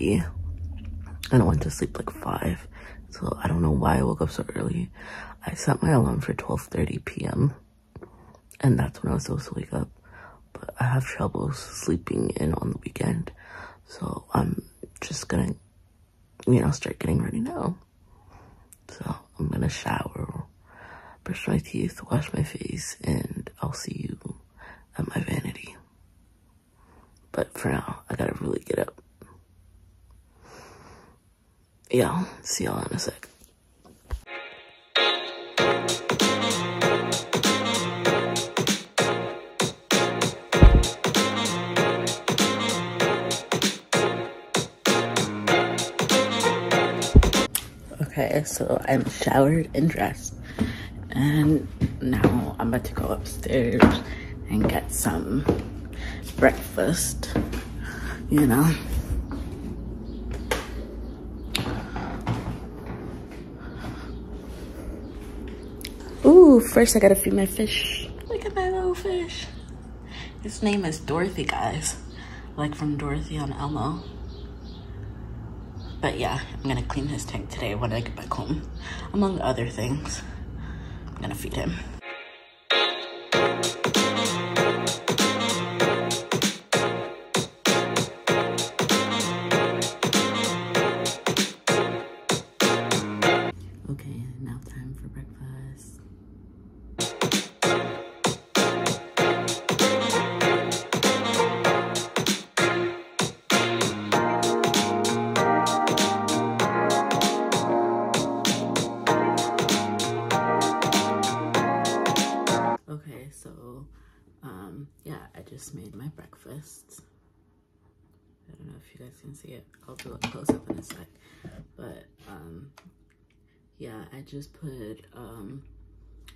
8.50 and I went to sleep like 5. So I don't know why I woke up so early. I set my alarm for 12.30 p.m. And that's when I was supposed to wake up. But I have trouble sleeping in on the weekend. So I'm just gonna, you know, start getting ready now. So I'm gonna shower, brush my teeth, wash my face, and I'll see you at my vanity. But for now, I gotta really get up. Yeah, see y'all in a sec. Okay, so I'm showered and dressed. And now I'm about to go upstairs and get some breakfast, you know. First I gotta feed my fish. Look at my little fish. His name is Dorothy, guys. Like from Dorothy on Elmo. But yeah, I'm gonna clean his tank today when I get back home. Among other things, I'm gonna feed him. Just put um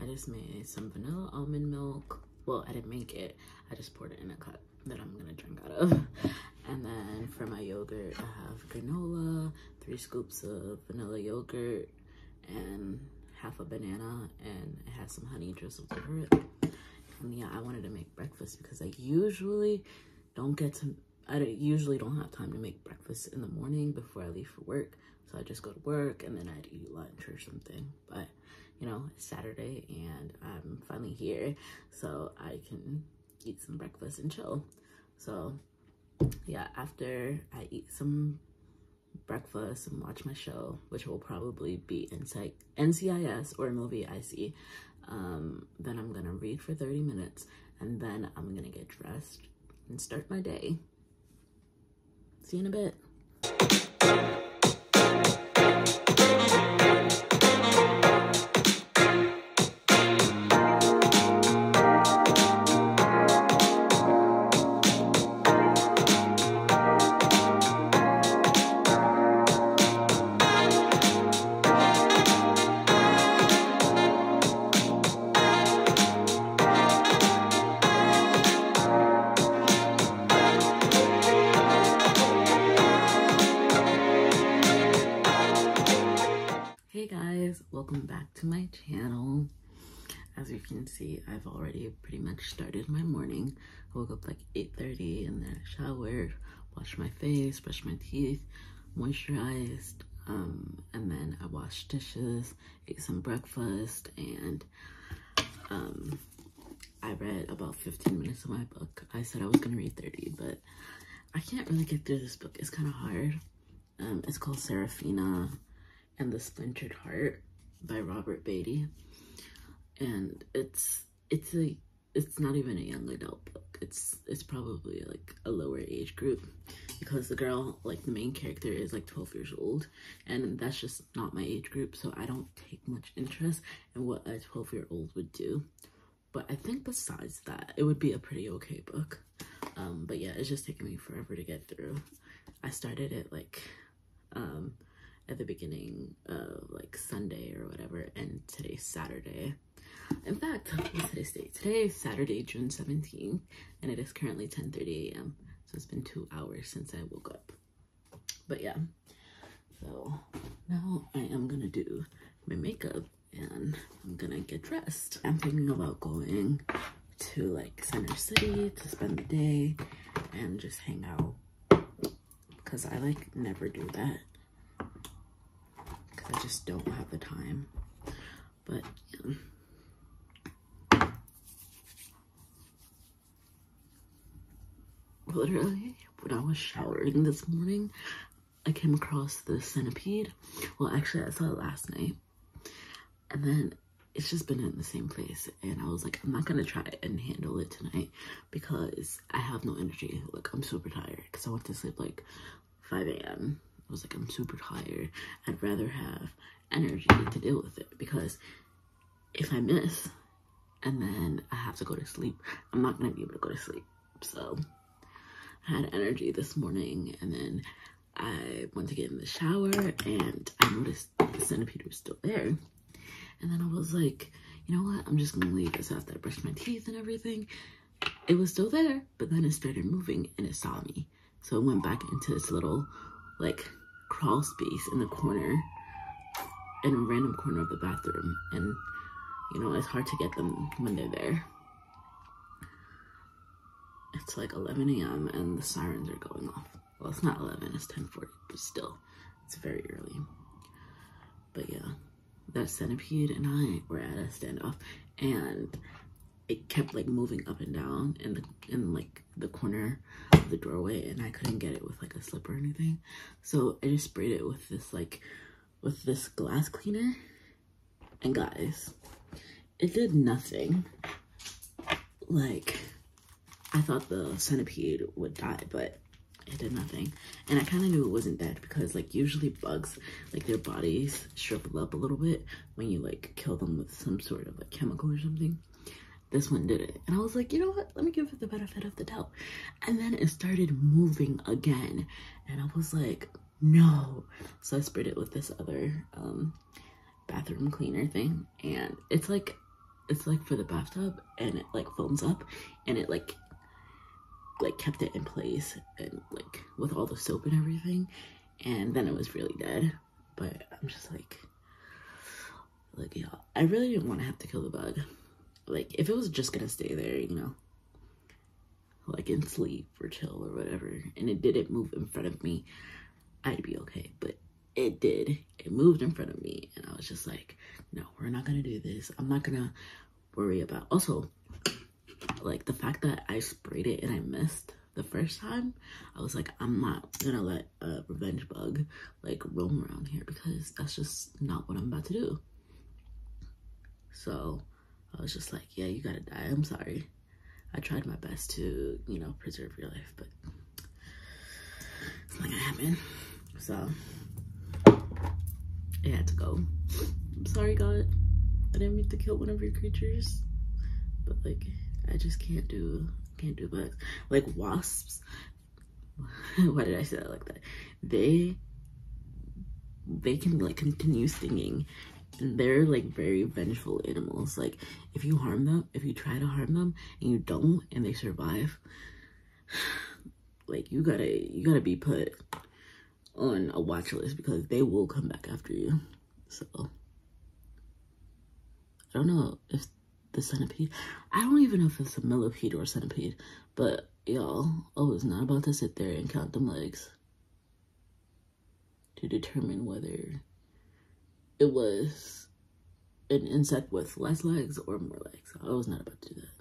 I just made some vanilla almond milk. Well, I didn't make it. I just poured it in a cup that I'm gonna drink out of. And then for my yogurt, I have granola, three scoops of vanilla yogurt, and half a banana, and it has some honey drizzled over it. And yeah, I wanted to make breakfast because I usually don't get to, I usually don't have time to make breakfast in the morning before I leave for work. So I just go to work and then I'd eat lunch or something. But, you know, it's Saturday and I'm finally here. So I can eat some breakfast and chill. So yeah, after I eat some breakfast and watch my show, which will probably be NCIS or a movie I see, um, then I'm gonna read for 30 minutes and then I'm gonna get dressed and start my day. See you in a bit. Welcome back to my channel. As you can see, I've already pretty much started my morning. I woke up like 8.30 and then I showered, washed my face, brushed my teeth, moisturized, um, and then I washed dishes, ate some breakfast, and um, I read about 15 minutes of my book. I said I was gonna read 30, but I can't really get through this book. It's kind of hard. Um, it's called Serafina and the Splintered Heart by Robert Beatty. And it's it's a it's not even a young adult book. It's it's probably like a lower age group because the girl, like the main character is like 12 years old and that's just not my age group, so I don't take much interest in what a 12 year old would do. But I think besides that, it would be a pretty okay book. Um, but yeah, it's just taking me forever to get through. I started it like um at the beginning of like Sunday or whatever, and today's Saturday. In fact, today's date? Today is Saturday, June 17th, and it is currently 10.30 a.m. So it's been two hours since I woke up. But yeah, so now I am gonna do my makeup and I'm gonna get dressed. I'm thinking about going to like Center City to spend the day and just hang out because I like never do that don't have the time. But yeah. literally when I was showering this morning, I came across the centipede. Well, actually, I saw it last night. And then it's just been in the same place. And I was like, I'm not going to try and handle it tonight because I have no energy. Like, I'm super tired because I went to sleep like 5 a.m. I was like, I'm super tired. I'd rather have energy to deal with it because if I miss and then I have to go to sleep, I'm not to be able to go to sleep. So I had energy this morning and then I went to get in the shower and I noticed the centipede was still there. And then I was like, you know what? I'm just gonna leave this after I brushed my teeth and everything. It was still there, but then it started moving and it saw me. So it went back into this little like crawl space in the corner, in a random corner of the bathroom. And you know, it's hard to get them when they're there. It's like 11 a.m. and the sirens are going off. Well, it's not 11, it's 10.40, but still, it's very early. But yeah, that centipede and I were at a standoff and it kept like moving up and down the in like the corner of the doorway and I couldn't get it with like a slip or anything. So I just sprayed it with this like with this glass cleaner. And guys, it did nothing. Like I thought the centipede would die, but it did nothing. And I kind of knew it wasn't dead because like usually bugs, like their bodies shrivel up a little bit when you like kill them with some sort of like chemical or something. This one did it. And I was like, you know what? Let me give it the benefit of the doubt. And then it started moving again. And I was like, no. So I sprayed it with this other um, bathroom cleaner thing. And it's like, it's like for the bathtub and it like foams up and it like like kept it in place and like with all the soap and everything and then it was really dead but i'm just like like yeah i really didn't want to have to kill the bug like if it was just gonna stay there you know like in sleep or chill or whatever and it didn't move in front of me i'd be okay. But it did. It moved in front of me and i was just like no we're not gonna do this. I'm not gonna worry about also like the fact that I sprayed it and I missed the first time, I was like, I'm not gonna let a revenge bug like roam around here because that's just not what I'm about to do. So I was just like, yeah, you gotta die. I'm sorry. I tried my best to, you know, preserve your life, but it's not gonna happen. So it had to go. I'm sorry, God. I didn't mean to kill one of your creatures, but like I just can't do can't do bugs. Like wasps. Why did I say that like that? They they can like continue stinging. And they're like very vengeful animals. Like if you harm them, if you try to harm them and you don't and they survive, like you gotta you gotta be put on a watch list because they will come back after you. So I don't know if the centipede. I don't even know if it's a millipede or a centipede, but y'all, I was not about to sit there and count them legs to determine whether it was an insect with less legs or more legs. I was not about to do that.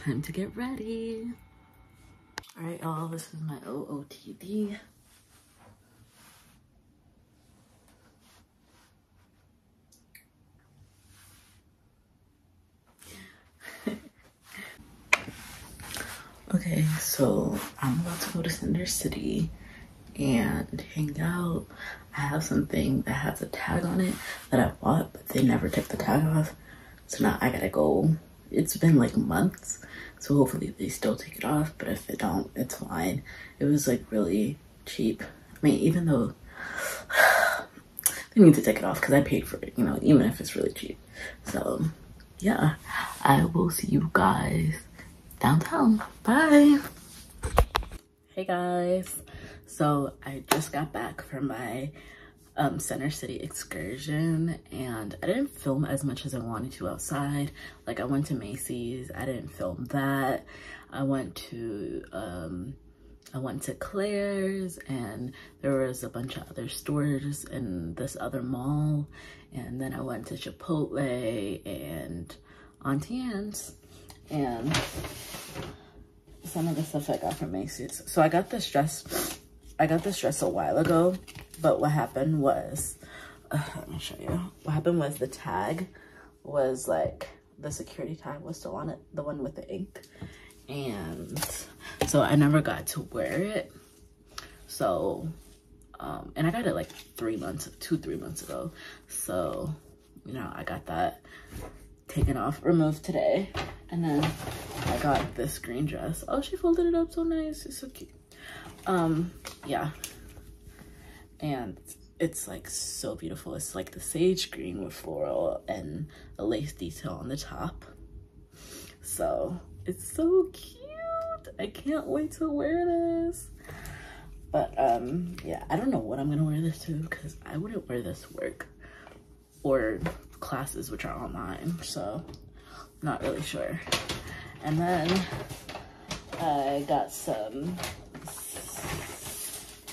Time to get ready. All right, y'all, this is my OOTD. okay, so I'm about to go to Center City and hang out. I have something that has a tag on it that I bought, but they never took the tag off. So now I gotta go. It's been like months, so hopefully they still take it off, but if they don't, it's fine. It was like really cheap. I mean, even though they need to take it off because I paid for it, you know, even if it's really cheap. So yeah, I will see you guys downtown. Bye. Hey guys. So I just got back from my um, Center City excursion and I didn't film as much as I wanted to outside. Like I went to Macy's, I didn't film that. I went to, um, I went to Claire's and there was a bunch of other stores in this other mall. And then I went to Chipotle and Auntie Anne's and some of the stuff I got from Macy's. So I got this dress I got this dress a while ago, but what happened was, uh, let me show you. What happened was the tag was like, the security tag was still on it, the one with the ink. And so I never got to wear it. So, um, and I got it like three months, two, three months ago. So, you know, I got that taken off, removed today. And then I got this green dress. Oh, she folded it up so nice. It's so cute um yeah. And it's like so beautiful. It's like the sage green with floral and a lace detail on the top. So it's so cute. I can't wait to wear this. But um yeah i don't know what i'm gonna wear this to because i wouldn't wear this work or classes which are online, so not really sure. And then I got some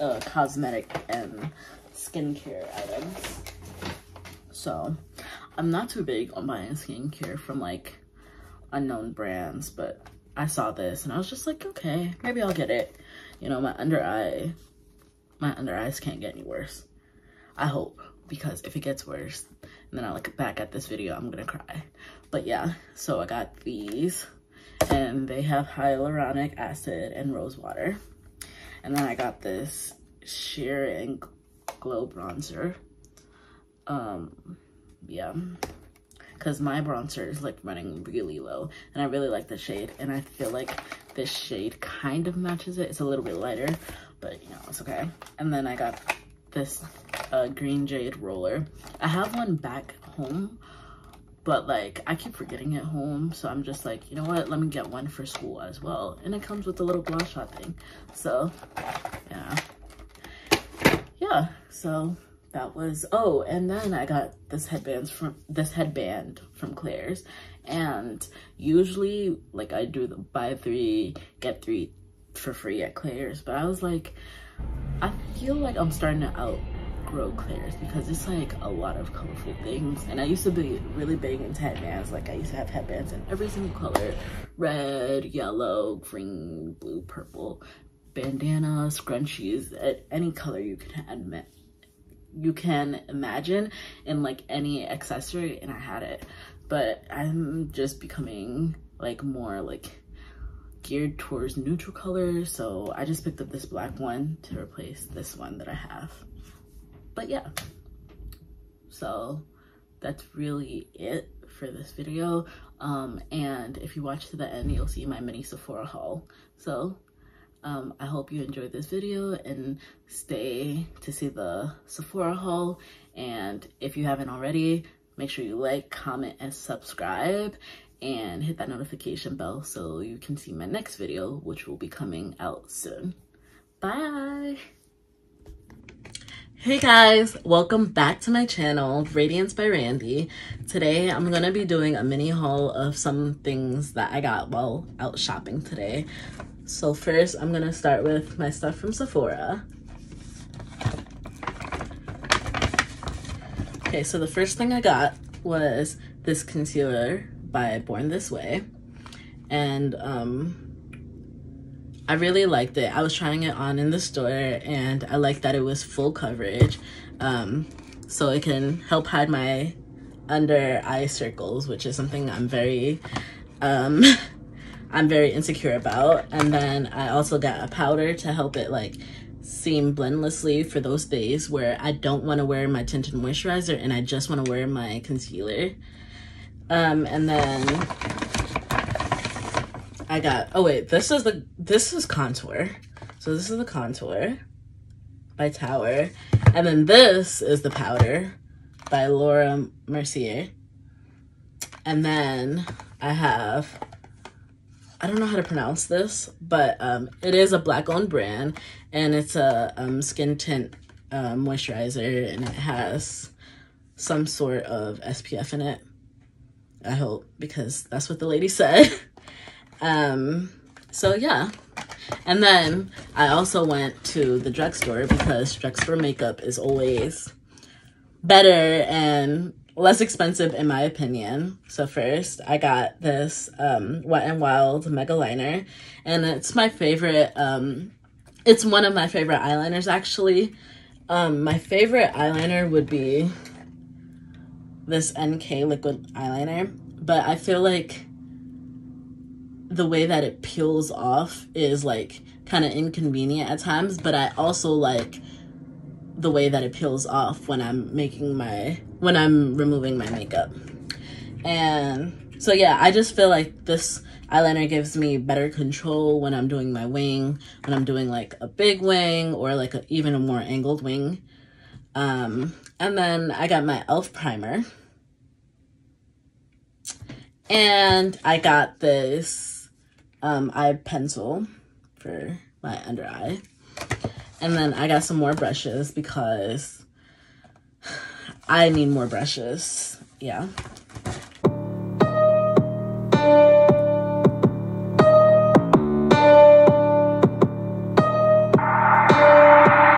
uh, cosmetic and skincare items. So I'm not too big on buying skincare from like unknown brands, but I saw this and I was just like, okay, maybe I'll get it. You know, my under eye, my under eyes can't get any worse. I hope, because if it gets worse, and then I look back at this video, I'm gonna cry. But yeah, so I got these and they have hyaluronic acid and rose water. And then I got this sheer and glow bronzer. Um, yeah, because my bronzer is like running really low and I really like the shade and I feel like this shade kind of matches it. It's a little bit lighter, but you know, it's okay. And then I got this uh, green jade roller. I have one back home, but like I keep forgetting at home. So I'm just like, you know what? Let me get one for school as well. And it comes with a little gloss shot thing. So yeah. Yeah, so that was, oh, and then I got this headbands from, this headband from Claire's. And usually like I do the buy three, get three for free at Claire's. But I was like, I feel like I'm starting to outgrow Claire's because it's like a lot of colorful things. And I used to be really big into headbands. Like I used to have headbands in every single color. Red, yellow, green, blue, purple. Bandana, scrunchies, any color you can admit you can imagine in like any accessory and I had it. But I'm just becoming like more like geared towards neutral colors. So I just picked up this black one to replace this one that I have. But yeah, so that's really it for this video. Um, and if you watch to the end, you'll see my mini Sephora haul. So um, I hope you enjoyed this video and stay to see the Sephora haul. And if you haven't already, make sure you like, comment, and subscribe and hit that notification bell so you can see my next video, which will be coming out soon. Bye! Hey guys, welcome back to my channel, Radiance by Randi. Today I'm gonna be doing a mini haul of some things that I got while out shopping today. So first, I'm gonna start with my stuff from Sephora. Okay, so the first thing I got was this concealer by Born This Way. And um, I really liked it. I was trying it on in the store and I liked that it was full coverage. Um, so it can help hide my under eye circles, which is something I'm very um, I'm very insecure about. And then I also got a powder to help it like seem blendlessly for those days where I don't want to wear my tinted moisturizer and I just want to wear my concealer. Um, and then I got, oh wait, this is the, this is contour. So this is the contour by Tower. And then this is the powder by Laura Mercier. And then I have I don't know how to pronounce this, but um, it is a black owned brand and it's a um, skin tint uh, moisturizer and it has some sort of SPF in it. I hope because that's what the lady said. um, so yeah. And then I also went to the drugstore because drugstore makeup is always better and less expensive in my opinion. So first, I got this um, Wet n Wild Mega Liner, and it's my favorite. Um, it's one of my favorite eyeliners actually. Um, my favorite eyeliner would be this NK liquid eyeliner, but I feel like the way that it peels off is like kind of inconvenient at times, but I also like the way that it peels off when I'm making my, when I'm removing my makeup. And so yeah, I just feel like this eyeliner gives me better control when I'm doing my wing, when I'm doing like a big wing or like a, even a more angled wing. Um, and then I got my e.l.f. primer. And I got this um, eye pencil for my under eye. And then I got some more brushes because I need more brushes. yeah